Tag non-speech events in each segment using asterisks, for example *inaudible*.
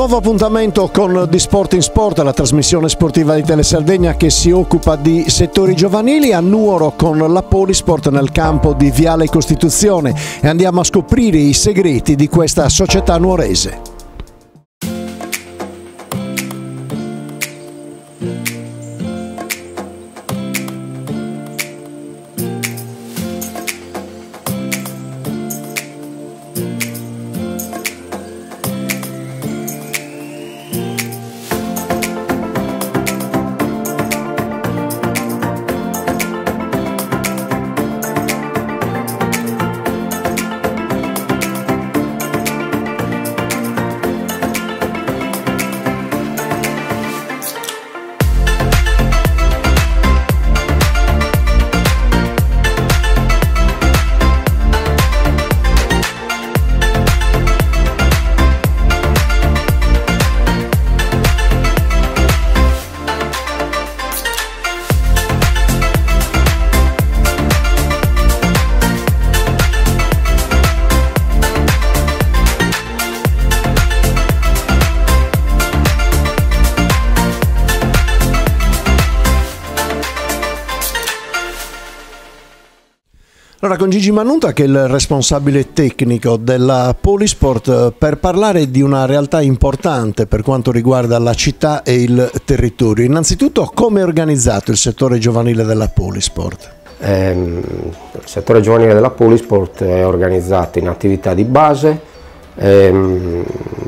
Nuovo appuntamento con Di Sport in Sport, la trasmissione sportiva di Telesardegna che si occupa di settori giovanili a Nuoro con la Polisport nel campo di Viale Costituzione e andiamo a scoprire i segreti di questa società nuorese. Con Gigi Manunta che è il responsabile tecnico della Polisport per parlare di una realtà importante per quanto riguarda la città e il territorio. Innanzitutto come è organizzato il settore giovanile della Polisport? Eh, il settore giovanile della Polisport è organizzato in attività di base e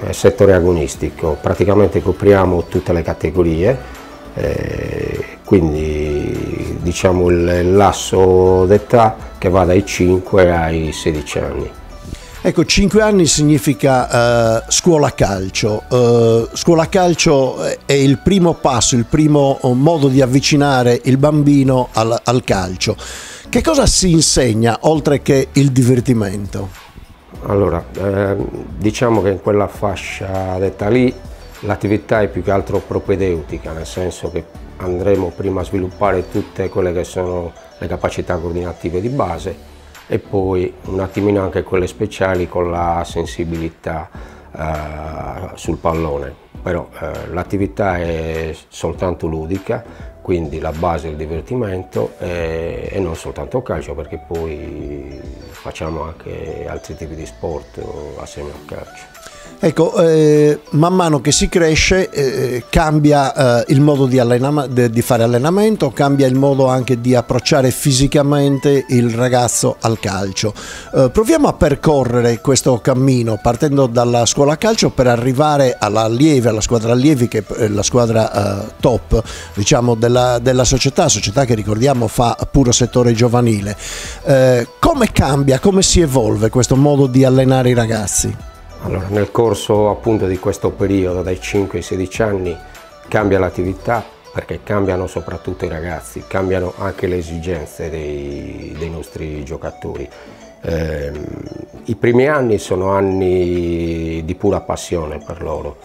settore agonistico, praticamente copriamo tutte le categorie, eh, quindi diciamo il lasso d'età che va dai 5 ai 16 anni. Ecco, 5 anni significa uh, scuola calcio. Uh, scuola calcio è il primo passo, il primo modo di avvicinare il bambino al, al calcio. Che cosa si insegna oltre che il divertimento? Allora, eh, diciamo che in quella fascia d'età lì l'attività è più che altro propedeutica, nel senso che andremo prima a sviluppare tutte quelle che sono le capacità coordinative di base e poi un attimino anche quelle speciali con la sensibilità eh, sul pallone. Però eh, l'attività è soltanto ludica, quindi la base è il divertimento e, e non soltanto calcio perché poi facciamo anche altri tipi di sport assieme al calcio. Ecco, eh, man mano che si cresce eh, cambia eh, il modo di, di, fare allenamento, cambia il modo anche di approcciare fisicamente il ragazzo al calcio. Eh, proviamo a percorrere questo cammino partendo dalla scuola calcio per arrivare alla Lieve, alla squadra allievi che è la squadra eh, top diciamo, della, della, società, società che ricordiamo fa puro settore giovanile. Eh, come cambia, come si evolve questo modo di allenare i ragazzi? Allora, nel corso appunto di questo periodo, dai 5 ai 16 anni, cambia l'attività perché cambiano soprattutto i ragazzi, cambiano anche le esigenze dei, dei nostri giocatori. Eh, I primi anni sono anni di pura passione per loro,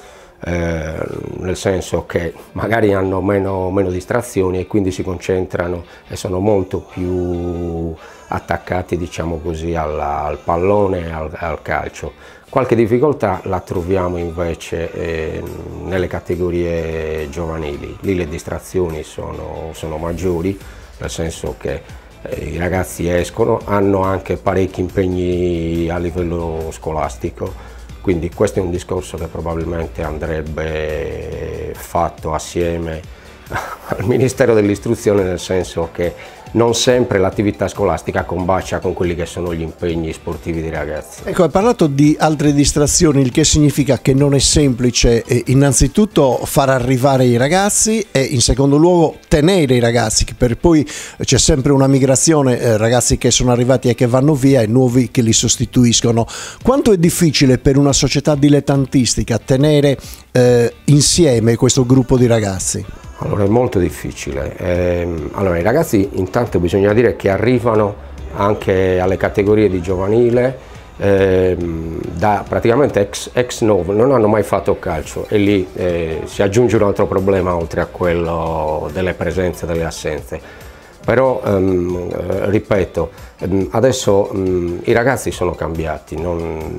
eh, nel senso che magari hanno meno, meno, distrazioni e quindi si concentrano e sono molto più attaccati diciamo così, alla, al pallone e al, al calcio. Qualche difficoltà la troviamo invece eh, nelle categorie giovanili, lì le distrazioni sono, sono maggiori, nel senso che eh, i ragazzi escono, hanno anche parecchi impegni a livello scolastico, quindi questo è un discorso che probabilmente andrebbe fatto assieme al Ministero dell'Istruzione, nel senso che non sempre l'attività scolastica combacia con quelli che sono gli impegni sportivi dei ragazzi. Ecco, hai parlato di altre distrazioni, il che significa che non è semplice eh, innanzitutto far arrivare i ragazzi e in secondo luogo tenere i ragazzi, per poi c'è sempre una migrazione, eh, ragazzi che sono arrivati e che vanno via e nuovi che li sostituiscono. Quanto è difficile per una società dilettantistica tenere eh, insieme questo gruppo di ragazzi? Allora è molto difficile. Eh, allora i ragazzi intanto bisogna dire che arrivano anche alle categorie di giovanile eh, da praticamente ex, ex novo, non hanno mai fatto calcio e lì eh, si aggiunge un altro problema oltre a quello delle presenze e delle assenze. Però, ehm, eh, ripeto, ehm, adesso ehm, i ragazzi sono cambiati,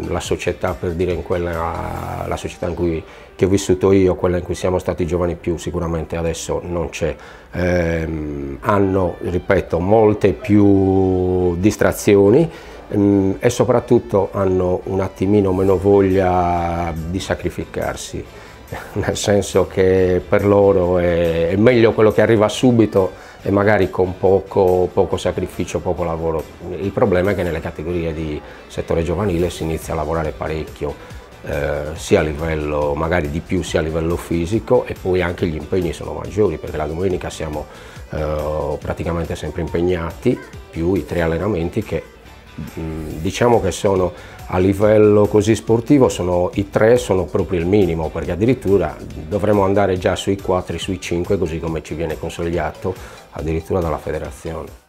la società, per dire in quella, la società in cui che ho vissuto io, quella in cui siamo stati giovani più, sicuramente adesso non c'è. Ehm, hanno, ripeto, molte più distrazioni ehm, e soprattutto hanno un attimino meno voglia di sacrificarsi, *laughs* nel senso che per loro è, è meglio quello che arriva subito e magari con poco, poco, sacrificio, poco lavoro. Il problema è che nelle categorie di settore giovanile si inizia a lavorare parecchio, eh, sia a livello, magari di più, sia a livello fisico e poi anche gli impegni sono maggiori perché la domenica siamo eh, praticamente sempre impegnati, più i tre allenamenti che diciamo che sono a livello così sportivo sono, i tre sono proprio il minimo perché addirittura dovremmo andare già sui 4, sui 5 così come ci viene consigliato addirittura dalla federazione.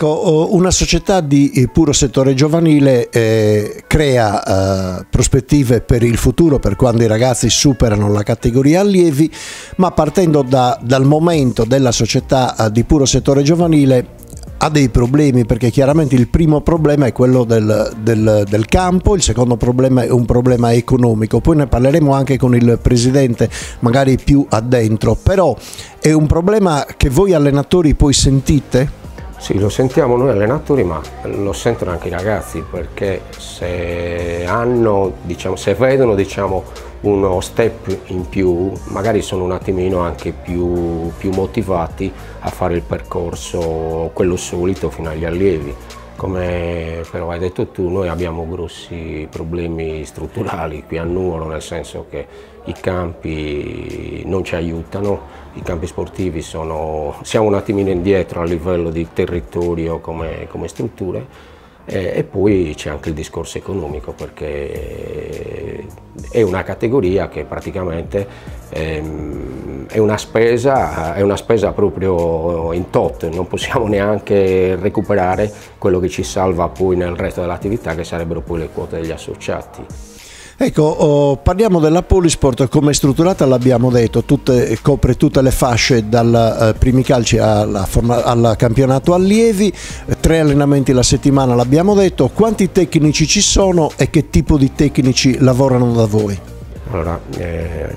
Ecco, una società di eh, puro settore giovanile eh, crea eh, prospettive per il futuro per quando i ragazzi superano la categoria allievi, ma partendo da, dal momento della società eh, di puro settore giovanile ha dei problemi perché chiaramente il primo problema è quello del, del, del, campo, il secondo problema è un problema economico, poi ne parleremo anche con il presidente magari più addentro, però è un problema che voi allenatori poi sentite? Sì, lo sentiamo noi allenatori, ma lo sentono anche i ragazzi perché se, hanno, diciamo, se vedono diciamo, uno step in più, magari sono un attimino anche più, più motivati a fare il percorso, quello solito, fino agli allievi. Come però hai detto tu, noi abbiamo grossi problemi strutturali qui a Nuoro, nel senso che i campi non ci aiutano, i campi sportivi sono, siamo un attimino indietro a livello di territorio come, come strutture e, e poi c'è anche il discorso economico perché è una categoria che praticamente ehm, è, una spesa, è una spesa proprio in tot, non possiamo *laughs* neanche recuperare quello che ci salva poi nel resto dell'attività che sarebbero poi le quote degli associati. Ecco, oh, parliamo della Polisport, come è strutturata l'abbiamo detto, tutte, copre tutte le fasce dal eh, primi calci forma, al campionato allievi, tre allenamenti la settimana l'abbiamo detto, quanti tecnici ci sono e che tipo di tecnici lavorano da voi? Allora, eh,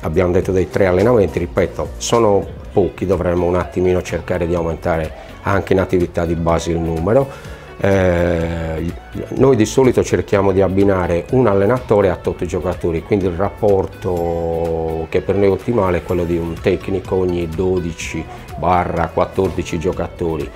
abbiamo detto dei tre allenamenti, ripeto, sono pochi, dovremmo un attimino cercare di aumentare anche in attività di base il numero eh, noi di solito cerchiamo di abbinare un allenatore a 8 giocatori, quindi il rapporto che per noi è ottimale è quello di un tecnico ogni 12-14 giocatori.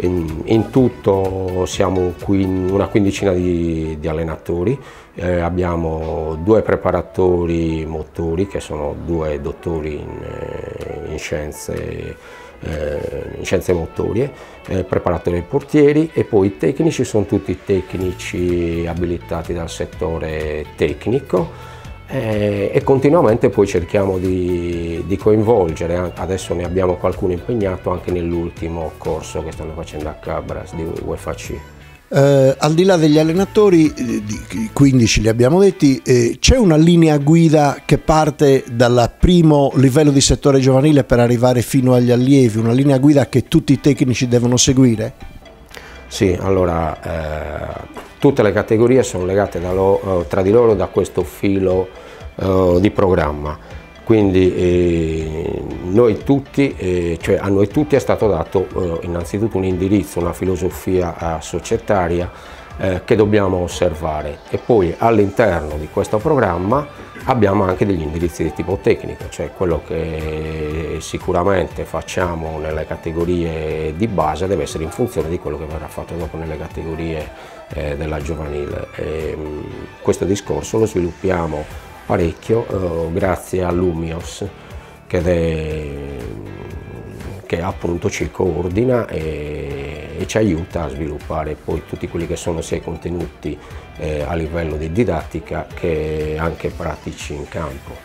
In, in, tutto siamo una quindicina di, di allenatori, eh, abbiamo due preparatori motori che sono due dottori in, eh, in scienze eh, scienze motorie, eh, dei portieri e poi i tecnici sono tutti tecnici abilitati dal settore tecnico eh, e continuamente poi cerchiamo di, di, coinvolgere, adesso ne abbiamo qualcuno impegnato anche nell'ultimo corso che stanno facendo a Cabras di UFAC. Eh, al di là degli allenatori, eh, 15 li abbiamo detti, eh, c'è una linea guida che parte dal primo livello di settore giovanile per arrivare fino agli allievi, una linea guida che tutti i tecnici devono seguire? Sì, allora eh, tutte le categorie sono legate lo, eh, tra di loro da questo filo eh, di programma quindi eh, noi tutti, eh, cioè a noi tutti è stato dato eh, innanzitutto un indirizzo, una filosofia eh, societaria eh, che dobbiamo osservare e poi all'interno di questo programma abbiamo anche degli indirizzi di tipo tecnico, cioè quello che sicuramente facciamo nelle categorie di base deve essere in funzione di quello che verrà fatto dopo nelle categorie della giovanile. E, ehm, questo discorso lo sviluppiamo parecchio eh, grazie all'Umios che, è, che appunto ci coordina e, e, ci aiuta a sviluppare poi tutti quelli che sono sia i contenuti eh, a livello di didattica che anche pratici in campo.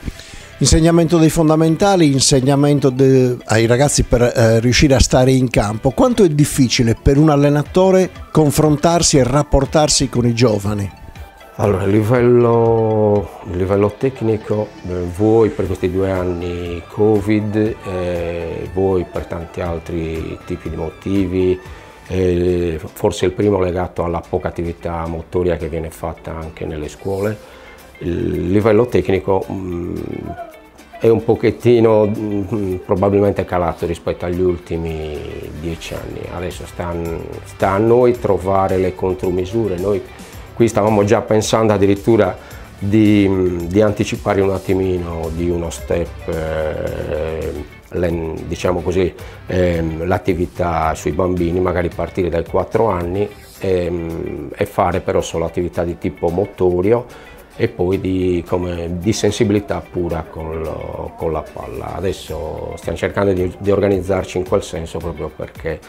Insegnamento dei fondamentali, insegnamento de, ai ragazzi per eh, riuscire a stare in campo. Quanto è difficile per un allenatore confrontarsi e rapportarsi con i giovani? Allora, a livello, a livello tecnico, eh, voi per questi due anni Covid, eh, voi per tanti altri tipi di motivi, eh, forse il primo legato alla poca attività motoria che viene fatta anche nelle scuole, il livello tecnico mh, mm, è un pochettino mh, mm, probabilmente calato rispetto agli ultimi dieci anni. Adesso sta, sta a noi trovare le contromisure. Noi, Qui stavamo già pensando addirittura di, di anticipare un attimino di uno step, eh, diciamo così, eh, l'attività sui bambini, magari partire dai 4 anni eh, e fare però solo attività di tipo motorio e poi di, come, di sensibilità pura con, con, la palla. Adesso stiamo cercando di, di organizzarci in quel senso proprio perché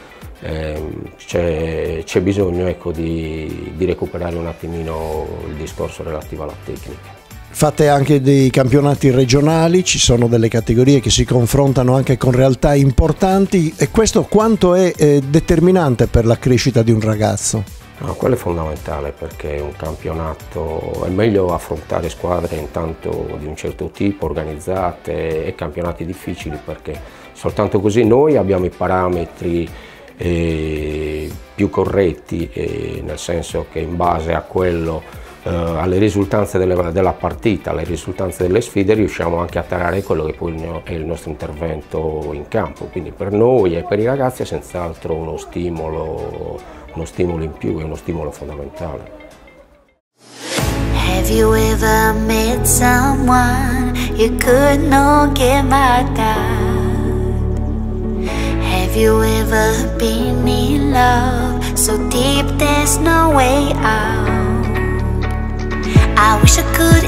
eh, c'è, bisogno ecco, di, di recuperare un attimino il discorso relativo alla tecnica. Fate anche dei campionati regionali, ci sono delle categorie che si confrontano anche con realtà importanti e questo quanto è eh, determinante per la crescita di un ragazzo? No, quello è fondamentale perché un campionato è meglio affrontare squadre intanto di un certo tipo, organizzate e campionati difficili perché soltanto così noi abbiamo i parametri eh, più corretti, eh, nel senso che in base a quello, eh, alle risultanze delle, della partita, alle risultanze delle sfide, riusciamo anche a tarare quello che poi è il nostro intervento in campo. Quindi per noi e per i ragazzi è senz'altro uno stimolo, uno stimolo in più, è uno stimolo fondamentale. Have you ever met someone you could not get my time? Have you ever been in love so deep there's no way out? I wish I could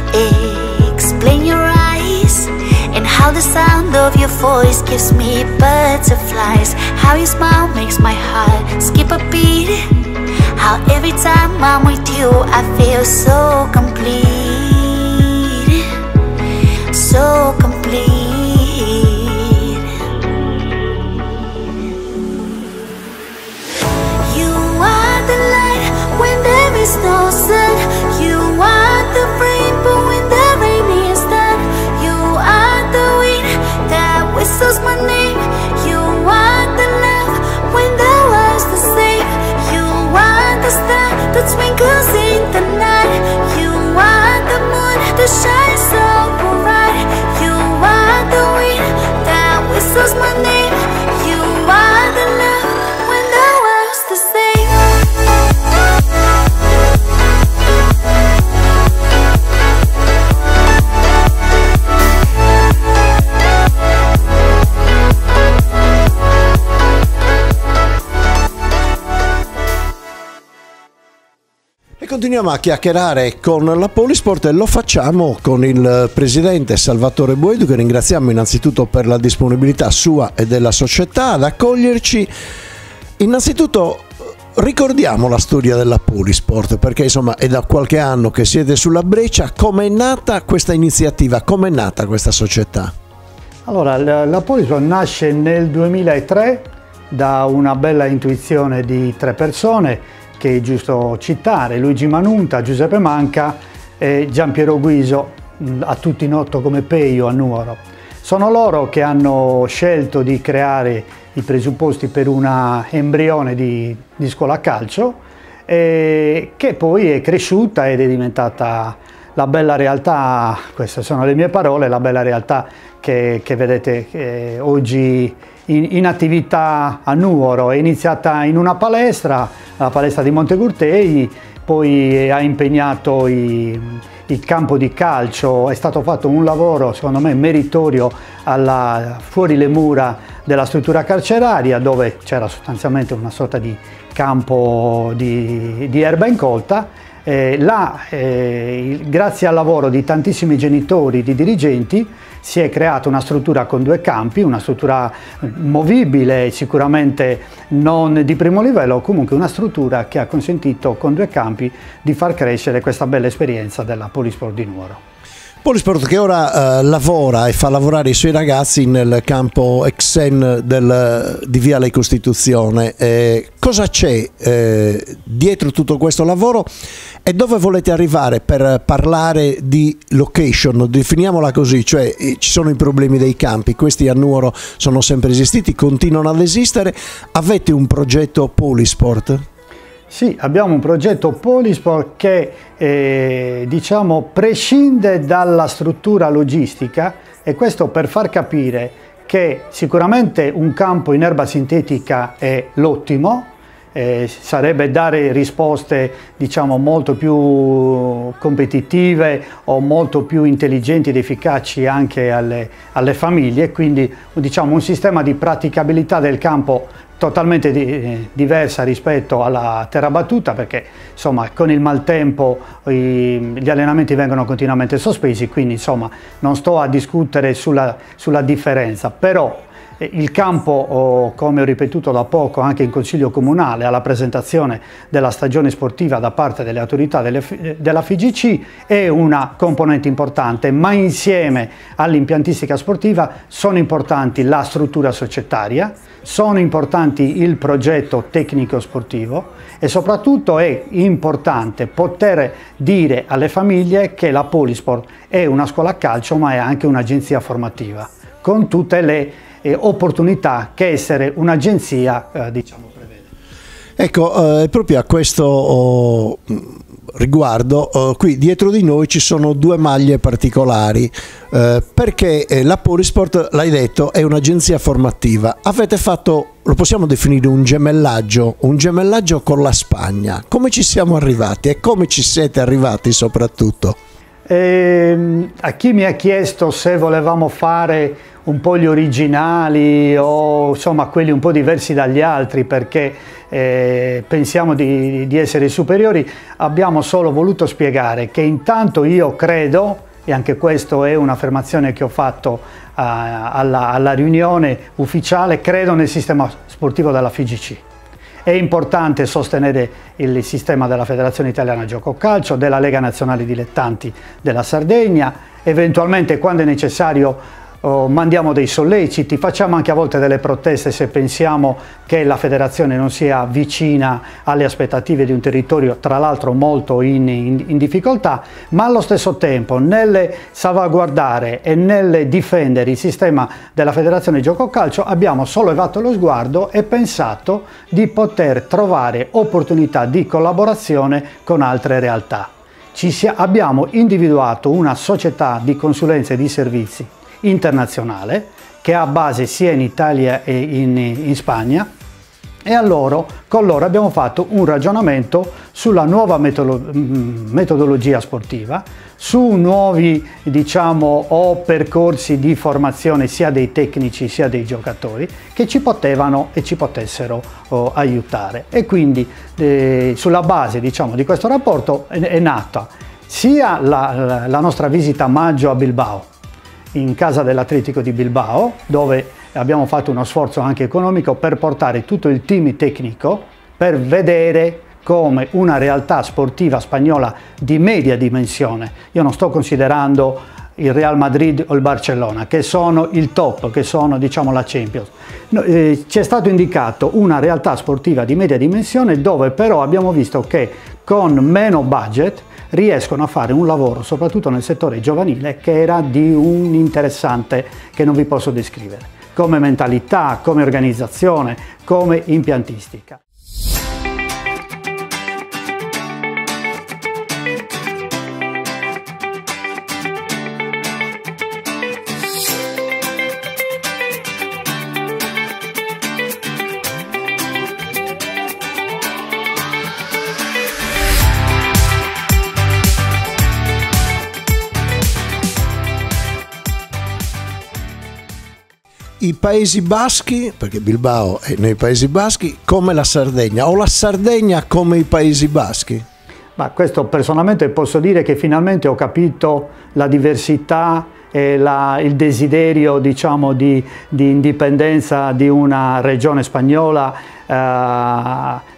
explain your eyes and how the sound of your voice gives me butterflies. How your smile makes my heart skip a beat. How every time I'm with you I feel so complete, so complete. Continuiamo a chiacchierare con la Polisport e lo facciamo con il presidente Salvatore Buedu che ringraziamo innanzitutto per la disponibilità sua e della società ad accoglierci. Innanzitutto ricordiamo la storia della Polisport perché insomma è da qualche anno che siete sulla breccia. Come è nata questa iniziativa? Come è nata questa società? Allora, la Polisport nasce nel 2003 da una bella intuizione di tre persone che è giusto citare, Luigi Manunta, Giuseppe Manca e Giampiero Guiso, a tutti noto come Peio a Nuoro. Sono loro che hanno scelto di creare i presupposti per una embrione di, di scuola calcio eh, che poi è cresciuta ed è diventata la bella realtà, queste sono le mie parole, la bella realtà che, che vedete che oggi in, in, attività a Nuoro, è iniziata in una palestra, la palestra di Montegurtei, poi ha impegnato i, il campo di calcio, è stato fatto un lavoro secondo me meritorio alla, fuori le mura della struttura carceraria dove c'era sostanzialmente una sorta di campo di, di erba incolta. Eh, là, eh, grazie al lavoro di tantissimi genitori, di dirigenti, si è creata una struttura con due campi, una struttura movibile, sicuramente non di primo livello, comunque una struttura che ha consentito con due campi di far crescere questa bella esperienza della Polisport di Nuoro. Polisport che ora eh, lavora e fa lavorare i suoi ragazzi nel campo Exen del, di Viale Costituzione. Eh, cosa c'è eh, dietro tutto questo lavoro e dove volete arrivare per parlare di location? Definiamola così, cioè eh, ci sono i problemi dei campi, questi a Nuoro sono sempre esistiti, continuano ad esistere. Avete un progetto Polisport? Sì, abbiamo un progetto Polisport che eh, diciamo, prescinde dalla struttura logistica e questo per far capire che sicuramente un campo in erba sintetica è l'ottimo, eh, sarebbe dare risposte diciamo, molto più competitive o molto più intelligenti ed efficaci anche alle, alle famiglie, quindi diciamo, un sistema di praticabilità del campo totalmente di, diversa rispetto alla terra battuta perché insomma con il maltempo i, gli allenamenti vengono continuamente sospesi quindi insomma non sto a discutere sulla, sulla differenza. Però il campo, oh, come ho ripetuto da poco anche in Consiglio Comunale, alla presentazione della stagione sportiva da parte delle autorità delle, della FIGC è una componente importante, ma insieme all'impiantistica sportiva sono importanti la struttura societaria, sono importanti il progetto tecnico sportivo e soprattutto è importante poter dire alle famiglie che la Polisport è una scuola a calcio ma è anche un'agenzia formativa con tutte le eh, opportunità che essere un'agenzia eh, diciamo, prevede. Ecco, eh, proprio a questo oh, riguardo, oh, qui dietro di noi ci sono due maglie particolari, eh, perché eh, la Polisport, l'hai detto, è un'agenzia formativa. Avete fatto, lo possiamo definire un gemellaggio, un gemellaggio con la Spagna. Come ci siamo arrivati e come ci siete arrivati soprattutto? Eh, a chi mi ha chiesto se volevamo fare un po' gli originali o insomma quelli un po' diversi dagli altri perché eh, pensiamo di, di essere superiori, abbiamo solo voluto spiegare che intanto io credo, e anche questa è un'affermazione che ho fatto a, alla, alla riunione ufficiale, credo nel sistema sportivo della FIGC. È importante sostenere il sistema della Federazione Italiana Gioco Calcio, della Lega Nazionale Dilettanti della Sardegna, eventualmente quando è necessario oh, mandiamo dei solleciti, facciamo anche a volte delle proteste se pensiamo che la federazione non sia vicina alle aspettative di un territorio tra l'altro molto in, in, in, difficoltà, ma allo stesso tempo nel salvaguardare e nel difendere il sistema della federazione gioco calcio abbiamo sollevato lo sguardo e pensato di poter trovare opportunità di collaborazione con altre realtà. Sia, abbiamo individuato una società di consulenza e di servizi internazionale che ha base sia in Italia che in, in Spagna. E allora con loro abbiamo fatto un ragionamento sulla nuova mm, metodologia sportiva, su nuovi diciamo o percorsi di formazione sia dei tecnici sia dei giocatori che ci potevano e ci potessero oh, aiutare. E quindi eh, sulla base diciamo di questo rapporto è, è nata sia la, la nostra visita a maggio a Bilbao in casa dell'Atletico di Bilbao, dove abbiamo fatto uno sforzo anche economico per portare tutto il team tecnico per vedere come una realtà sportiva spagnola di media dimensione. Io non sto considerando il Real Madrid o il Barcellona, che sono il top, che sono diciamo la Champions. No, eh, ci è stato indicato una realtà sportiva di media dimensione dove però abbiamo visto che con meno budget riescono a fare un lavoro, soprattutto nel settore giovanile, che era di un interessante che non vi posso descrivere, come mentalità, come organizzazione, come impiantistica. I Paesi Baschi, perché Bilbao è nei Paesi Baschi, come la Sardegna o la Sardegna come i Paesi Baschi? Ma questo personalmente posso dire che finalmente ho capito la diversità e la, il desiderio diciamo, di, di, indipendenza di una regione spagnola, eh,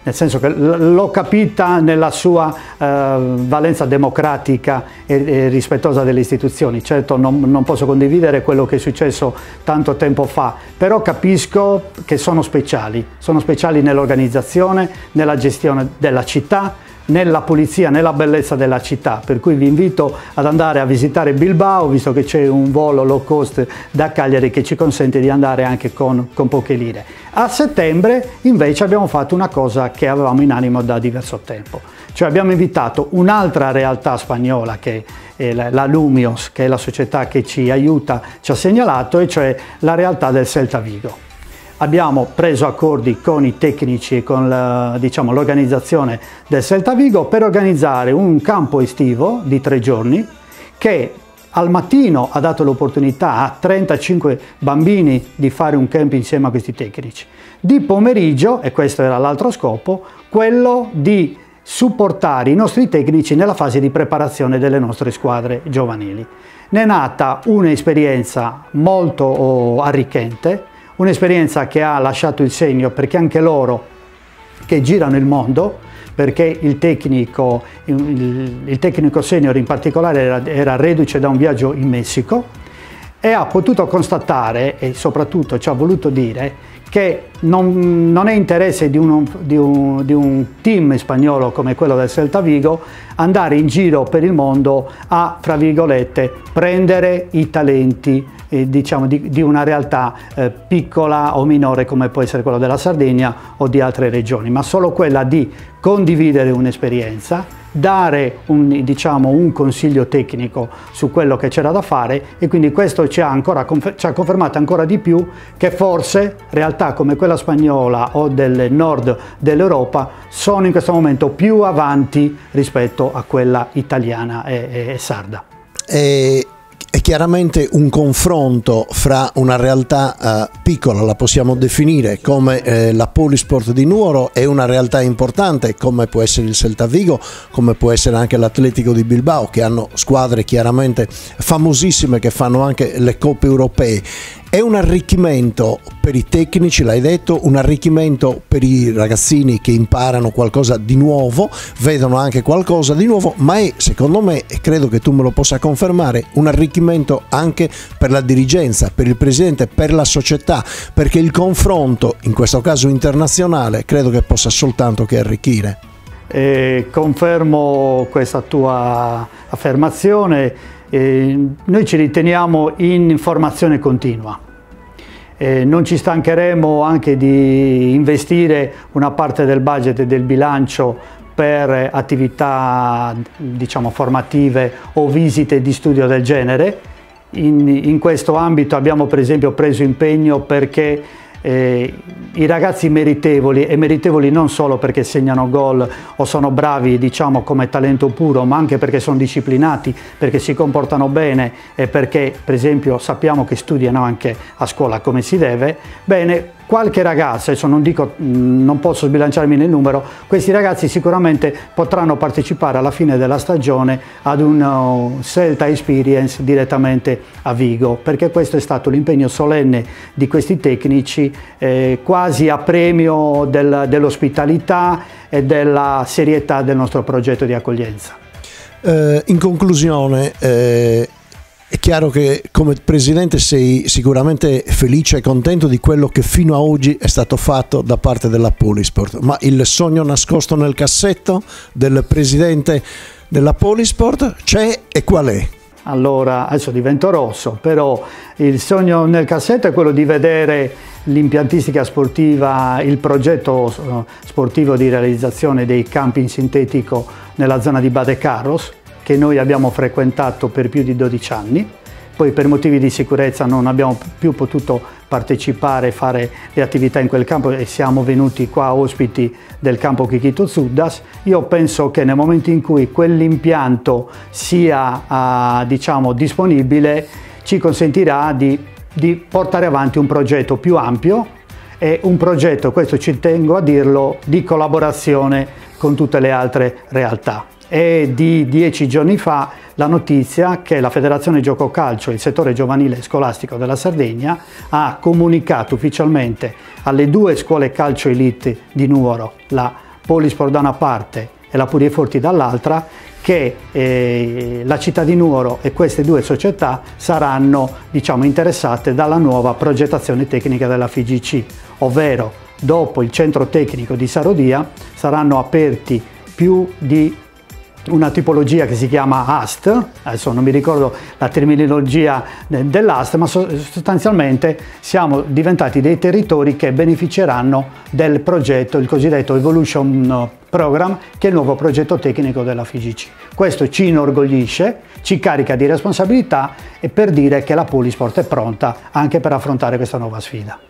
nel senso che l'ho capita nella sua eh, valenza democratica e, e, rispettosa delle istituzioni. Certo non, non posso condividere quello che è successo tanto tempo fa, però capisco che sono speciali, sono speciali nell'organizzazione, nella gestione della città, nella pulizia, nella bellezza della città, per cui vi invito ad andare a visitare Bilbao, visto che c'è un volo low cost da Cagliari che ci consente di andare anche con, con poche lire. A settembre invece abbiamo fatto una cosa che avevamo in animo da diverso tempo, cioè abbiamo invitato un'altra realtà spagnola che è la Lumios, che è la società che ci aiuta, ci ha segnalato, e cioè la realtà del Celta Vigo abbiamo preso accordi con i tecnici e con diciamo, l'organizzazione del Celta Vigo per organizzare un campo estivo di tre giorni che al mattino ha dato l'opportunità a 35 bambini di fare un camp insieme a questi tecnici. Di pomeriggio, e questo era l'altro scopo, quello di supportare i nostri tecnici nella fase di preparazione delle nostre squadre giovanili. Ne è nata un'esperienza molto oh, arricchente, un'esperienza che ha lasciato il segno perché anche loro che girano il mondo, perché il tecnico, il, il tecnico senior in particolare era, era reduce da un viaggio in Messico e ha potuto constatare e soprattutto ci ha voluto dire che non, non è interesse di un, di, un, di un, team spagnolo come quello del Celta Vigo andare in giro per il mondo a, fra virgolette, prendere i talenti eh, diciamo, di, di, una realtà eh, piccola o minore come può essere quella della Sardegna o di altre regioni, ma solo quella di condividere un'esperienza, dare un, diciamo, un, consiglio tecnico su quello che c'era da fare e quindi questo ci ha, ancora, ci ha confermato ancora di più che forse realtà come quella spagnola o del nord dell'Europa sono in questo momento più avanti rispetto a quella italiana e, e sarda. E è chiaramente un confronto fra una realtà eh, piccola, la possiamo definire come eh, la Polisport di Nuoro e una realtà importante come può essere il Celta Vigo, come può essere anche l'Atletico di Bilbao che hanno squadre chiaramente famosissime che fanno anche le coppe europee è un arricchimento per i tecnici, l'hai detto, un arricchimento per i ragazzini che imparano qualcosa di nuovo, vedono anche qualcosa di nuovo, ma è secondo me, e credo che tu me lo possa confermare, un arricchimento anche per la dirigenza, per il presidente, per la società, perché il confronto, in questo caso internazionale, credo che possa soltanto che arricchire. Eh, confermo questa tua affermazione eh, noi ci riteniamo in formazione continua. Eh, non ci stancheremo anche di investire una parte del budget e del bilancio per attività diciamo, formative o visite di studio del genere. In, in questo ambito abbiamo per esempio preso impegno perché eh, i ragazzi meritevoli, e meritevoli non solo perché segnano gol o sono bravi diciamo come talento puro, ma anche perché sono disciplinati, perché si comportano bene e perché per esempio sappiamo che studiano anche a scuola come si deve, bene, qualche ragazzo, adesso non dico, mm, non posso sbilanciarmi nel numero, questi ragazzi sicuramente potranno partecipare alla fine della stagione ad un uh, Celta Experience direttamente a Vigo, perché questo è stato l'impegno solenne di questi tecnici, eh, quasi a premio del, dell'ospitalità e della serietà del nostro progetto di accoglienza. Eh, in conclusione, eh È chiaro che come Presidente sei sicuramente felice e contento di quello che fino a oggi è stato fatto da parte della Polisport, ma il sogno nascosto nel cassetto del Presidente della Polisport c'è e qual è? Allora, adesso divento rosso, però il sogno nel cassetto è quello di vedere l'impiantistica sportiva, il progetto eh, sportivo di realizzazione dei campi in sintetico nella zona di Bade Carros, che noi abbiamo frequentato per più di 12 anni. Poi per motivi di sicurezza non abbiamo più potuto partecipare fare le attività in quel campo e siamo venuti qua ospiti del campo Kikito Zudas. Io penso che nel momento in cui quell'impianto sia uh, diciamo, disponibile ci consentirà di, di portare avanti un progetto più ampio e un progetto, questo ci tengo a dirlo, di collaborazione con tutte le altre realtà è di dieci giorni fa la notizia che la Federazione Gioco Calcio, il settore giovanile scolastico della Sardegna, ha comunicato ufficialmente alle due scuole calcio elite di Nuoro, la Polisport da una parte e la Purie Forti dall'altra, che eh, la città di Nuoro e queste due società saranno diciamo, interessate dalla nuova progettazione tecnica della FIGC, ovvero dopo il centro tecnico di Sarodia saranno aperti più di una tipologia che si chiama AST, adesso non mi ricordo la terminologia dell'AST, ma sostanzialmente siamo diventati dei territori che beneficeranno del progetto, il cosiddetto Evolution Program, che è il nuovo progetto tecnico della FIGC. Questo ci inorgoglisce, ci carica di responsabilità e per dire che la Polisport è pronta anche per affrontare questa nuova sfida.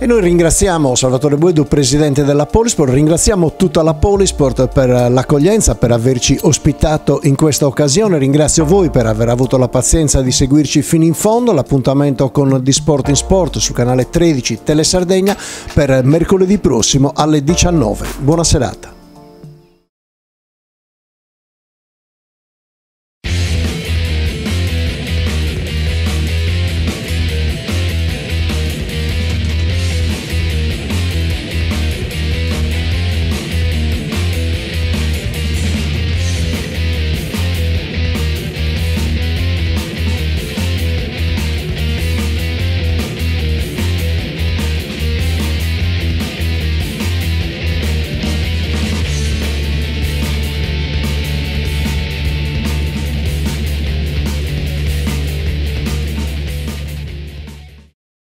E noi ringraziamo Salvatore Buedu, presidente della Polisport, ringraziamo tutta la Polisport per l'accoglienza, per averci ospitato in questa occasione, ringrazio voi per aver avuto la pazienza di seguirci fino in fondo, l'appuntamento con Di Sport in Sport su canale 13 Telesardegna per mercoledì prossimo alle 19. Buona serata.